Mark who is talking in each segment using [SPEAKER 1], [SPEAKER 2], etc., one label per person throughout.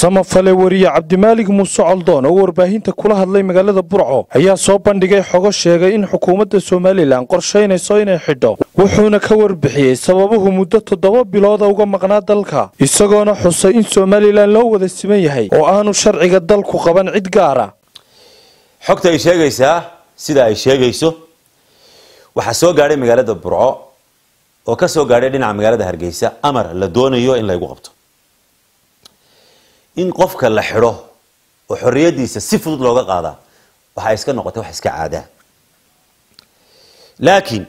[SPEAKER 1] samafale wariye cabdimaalig muuse coldoon oo warbaahinta kula hadlay magaalada burco ayaa soo bandhigay xogo sheegay in xukuumadda somalilan qorshaynayso inay xidho. Wuxuuna ka warbixiyey sababuhu muddo toddoba bilooda uga maqnaa dalka isagoona xusay in somalilan loo wada siman yahay oo aanu sharciga dalku qaban cid gaara.
[SPEAKER 2] Xogta ay sheegaysaa sida ay sheegayso waxaa soo gaadhay magaalada burco oo ka soo gaadhay dhinaca magaalada hargeysa amar la doonayo in laygu qabto in qofka la xidho oo xorriyadiisa si fudud looga qaadaa waxaa iska noqotay wax iska caadaa laakiin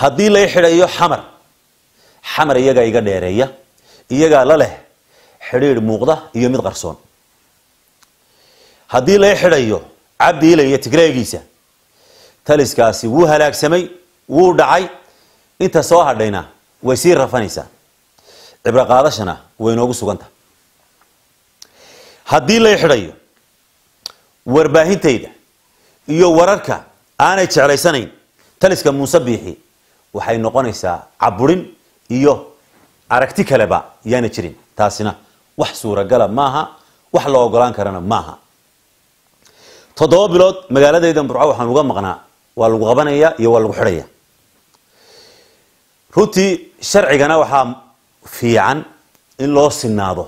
[SPEAKER 2] haddii lay xidhayo xamar xamar iyagaa iga dheereeya iyagaa la leh xidhiidh muuqda iyo mid qarsoon. Haddii lay xidhayo cabdiile iyo tigreegiisa taliskaasi wuu halaagsamay wuu dhacay inta soo hadhayna way sii rafanaysaa. Cibro qaadashana way noogu suganta haddii lay xidhayo warbaahintayda iyo wararka aanay jeclaysanayn taliska muuse biixi waxay noqonaysaa caburin iyo aragti kaleba yaana jirin. Taasina wax suuragala maaha wax la ogolaan karana maaha. Toddoba bilood magaaladaydan burco waxaan uga maqnaa waa lagu qabanaya iyo waa lagu xidhaya. Runtii sharcigana waxaa fiican in loo sinaado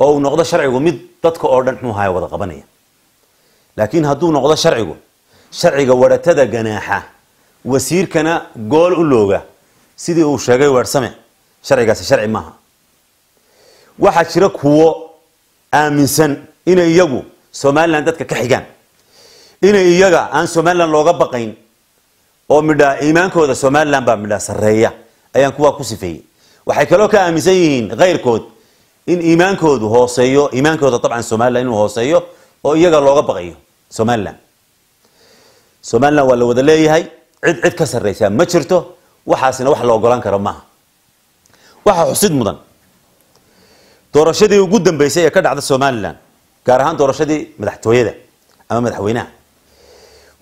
[SPEAKER 2] oo uu noqdo sharcigu mid dadka oo dhan muxuuhaya wada qabanaya. Laakiin hadduu noqdo sharcigu sharciga waratada ganaaxa wasiirkana gool u looga sidii uu sheegay weersame sharcigaasi sharci maaha. Waxaa jira kuwo aaminsan inay iyagu somalilan dadka ka xigaan inay iyaga aan somalilan looga baqayn oo midhaa iimaankooda somalilan baa midhaa sarreeya ayaan kuwaa ku sifeeyey. Waxay kaloo ka aaminsan yihiin kayrkood in iimaankoodu hooseeyo iimaankooda dabcan somalilan inuu hooseeyo oo iyaga looga baqayo somalilan somalilan waa la wada leeyahay cid cid ka sarreysaa ma jirto waxaasina wax la karo maaha. Waxaa xusid mudan. Doorashadii ugu dambeysay ee ka dhacda somalilan gaar ahaan doorashadii madaxtooyada ama madaxweynaha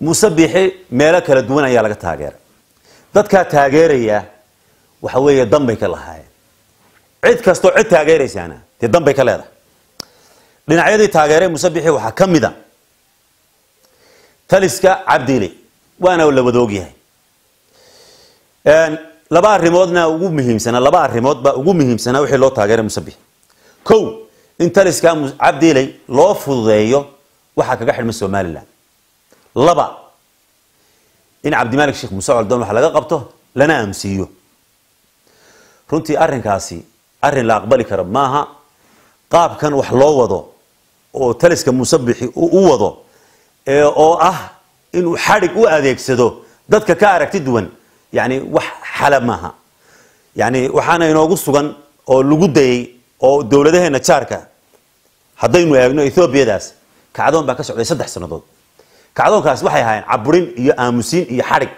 [SPEAKER 2] muuse biixi meelo kala duwan ayaa laga taageeray. Dadkaa taageeraya waxa weeye danbay ka lahaayeen cid kastoo cid taageeraysaana dee danbay ka leedahay. Dhinacyadii taageeray muuse biixi waxaa ka mid a taliska cabdile waana la wada ogyahay laba arrimoodna ugu muhiimsanaa laba arrimood baa ugu muhiimsanaa wixii loo taageeray muuse biixi kow in taliska cabdiley loo fududeeyo waxaa kaga xidhma somalilan laba in cabdimaalik sheekh muuse coldoon wax laga qabto lana aamusiiyo runtii arrinkaasi arrin la aqbali karo. Maaha qaabkan wax loo wado oo taliska muuse bixi u wado oo ah inuu xadhig u adeegsado dadka ka aragti duwan yani wax xala maaha. Yani waxaana inoogu sugan oo lagu dayay oo dowladaheena jaarka haddaynu eegno ethoobiadaas kacdoon baa ka socday saddex sannadood. Kacdoonkaasi waxay ahaayeen caburin iyo aamusiin iyo xadhig.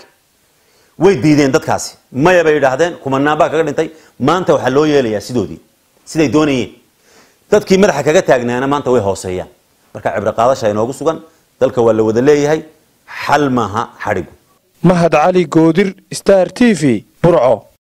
[SPEAKER 2] Way diideen dadkaasi. Maya bay yidhaahdeen kumanaan baa kaga dhintay maanta waxaa loo yeelayaa sidoodii siday doonayeen. Dadkii madaxa kaga taagnaana maanta way hooseeyaan. Marka cibro qaadasha inoogu sugan dalka waa la wada leeyahay xal maaha xadhigu.
[SPEAKER 1] Mahad cali goodir star t v burco